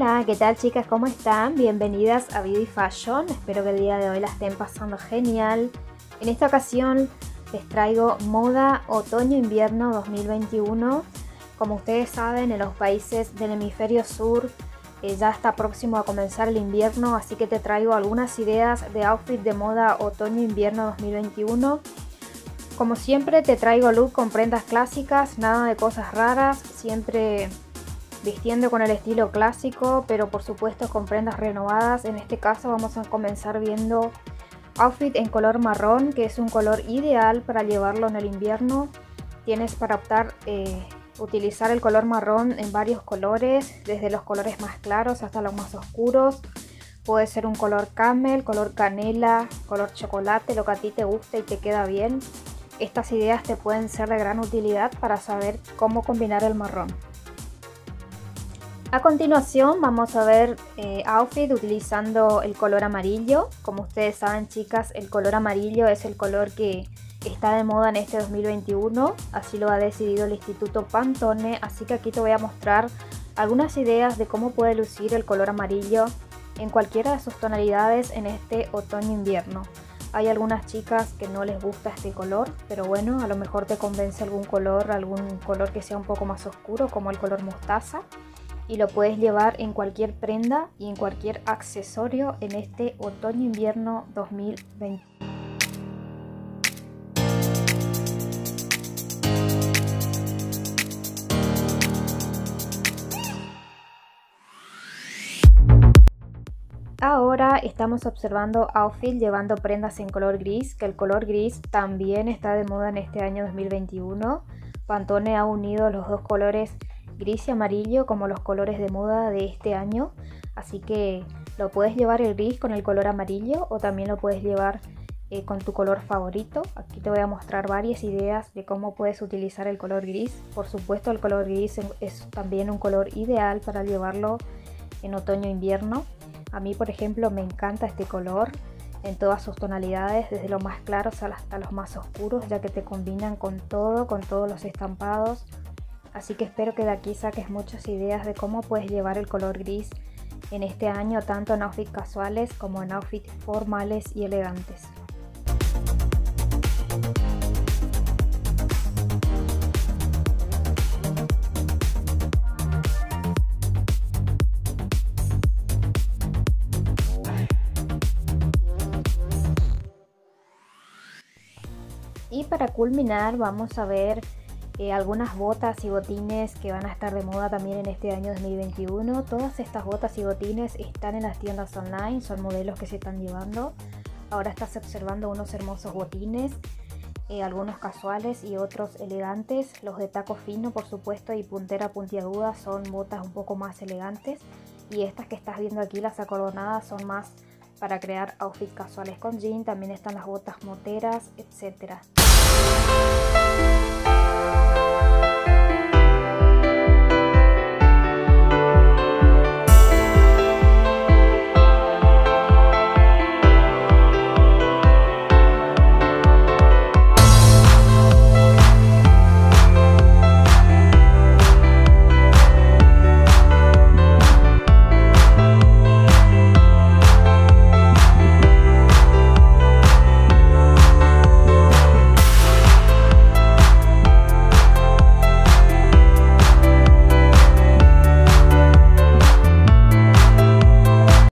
Hola, ¿qué tal chicas? ¿Cómo están? Bienvenidas a Beauty Fashion. Espero que el día de hoy la estén pasando genial. En esta ocasión les traigo moda otoño-invierno 2021. Como ustedes saben, en los países del hemisferio sur eh, ya está próximo a comenzar el invierno, así que te traigo algunas ideas de outfit de moda otoño-invierno 2021. Como siempre te traigo look con prendas clásicas, nada de cosas raras, siempre vistiendo con el estilo clásico, pero por supuesto con prendas renovadas. En este caso vamos a comenzar viendo outfit en color marrón, que es un color ideal para llevarlo en el invierno. Tienes para optar eh, utilizar el color marrón en varios colores, desde los colores más claros hasta los más oscuros. Puede ser un color camel, color canela, color chocolate, lo que a ti te guste y te queda bien. Estas ideas te pueden ser de gran utilidad para saber cómo combinar el marrón. A continuación vamos a ver eh, outfit utilizando el color amarillo. Como ustedes saben chicas, el color amarillo es el color que está de moda en este 2021. Así lo ha decidido el Instituto Pantone. Así que aquí te voy a mostrar algunas ideas de cómo puede lucir el color amarillo en cualquiera de sus tonalidades en este otoño-invierno. Hay algunas chicas que no les gusta este color, pero bueno, a lo mejor te convence algún color, algún color que sea un poco más oscuro, como el color mostaza y lo puedes llevar en cualquier prenda y en cualquier accesorio en este otoño-invierno 2020. Ahora estamos observando outfit llevando prendas en color gris, que el color gris también está de moda en este año 2021. Pantone ha unido los dos colores gris y amarillo como los colores de moda de este año. Así que lo puedes llevar el gris con el color amarillo o también lo puedes llevar eh, con tu color favorito. Aquí te voy a mostrar varias ideas de cómo puedes utilizar el color gris. Por supuesto el color gris es también un color ideal para llevarlo en otoño-invierno. A mí por ejemplo me encanta este color en todas sus tonalidades, desde los más claros hasta los más oscuros, ya que te combinan con todo, con todos los estampados, Así que espero que de aquí saques muchas ideas de cómo puedes llevar el color gris en este año tanto en outfits casuales como en outfits formales y elegantes. Y para culminar vamos a ver eh, algunas botas y botines que van a estar de moda también en este año 2021. Todas estas botas y botines están en las tiendas online, son modelos que se están llevando. Ahora estás observando unos hermosos botines, eh, algunos casuales y otros elegantes. Los de taco fino, por supuesto, y puntera puntiaguda son botas un poco más elegantes. Y estas que estás viendo aquí, las acordonadas, son más para crear outfits casuales con jean. También están las botas moteras, etcétera.